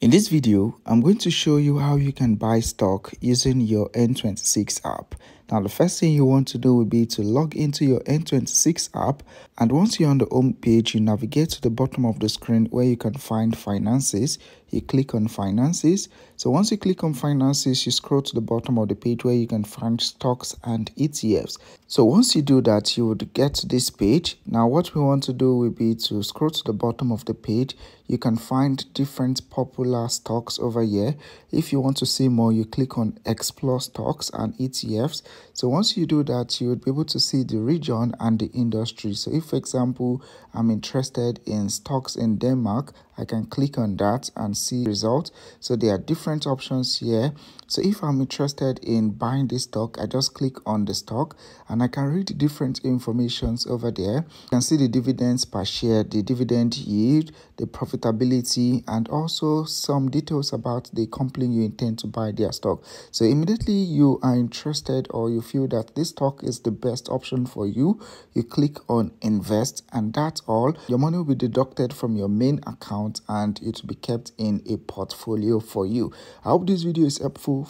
In this video, I'm going to show you how you can buy stock using your N26 app. Now, the first thing you want to do will be to log into your N26 app. And once you're on the home page, you navigate to the bottom of the screen where you can find finances. You click on finances. So once you click on finances, you scroll to the bottom of the page where you can find stocks and ETFs. So once you do that, you would get to this page. Now, what we want to do will be to scroll to the bottom of the page. You can find different popular stocks over here. If you want to see more, you click on explore stocks and ETFs. So once you do that, you would be able to see the region and the industry. So if, for example, I'm interested in stocks in Denmark, I can click on that and see results. So there are different options here. So if I'm interested in buying this stock, I just click on the stock and I can read different informations over there. You can see the dividends per share, the dividend yield, the profitability, and also some details about the company you intend to buy their stock. So immediately you are interested or you feel that this stock is the best option for you, you click on invest and that's all. Your money will be deducted from your main account and it will be kept in a portfolio for you. I hope this video is helpful.